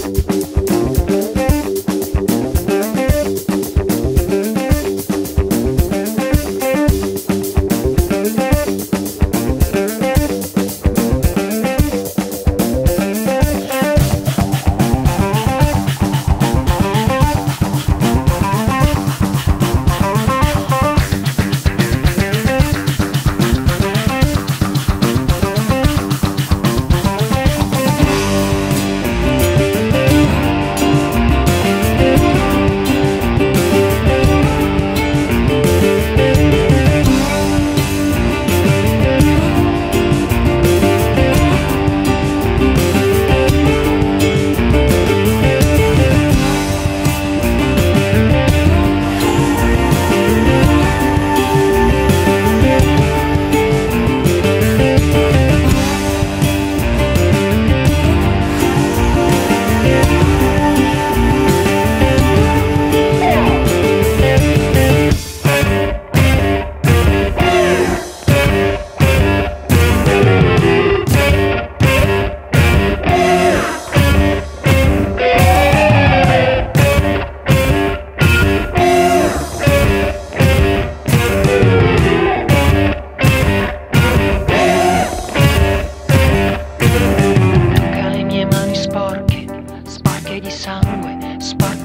Tocca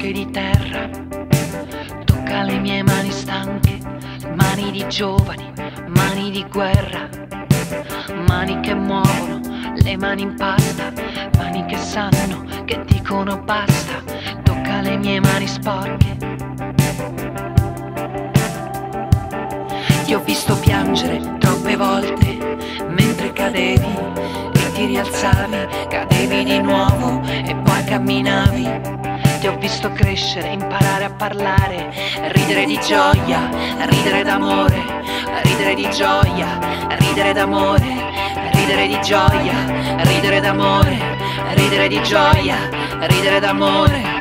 sporche di terra. Tocca le mie mani stanche, mani di giovani, mani di guerra. Mani che muovono, le mani in pasta, mani che sanno, che dicono basta. Tocca le mie mani sporche. Ti ho visto piangere troppe volte mentre cadevi e ti rialzavi, cadevi di nuovo e poi camminavi. Ti ho visto crescere, imparare a parlare, ridere di gioia, ridere d'amore, ridere di gioia, ridere d'amore, ridere di gioia, ridere d'amore, ridere di gioia, ridere d'amore.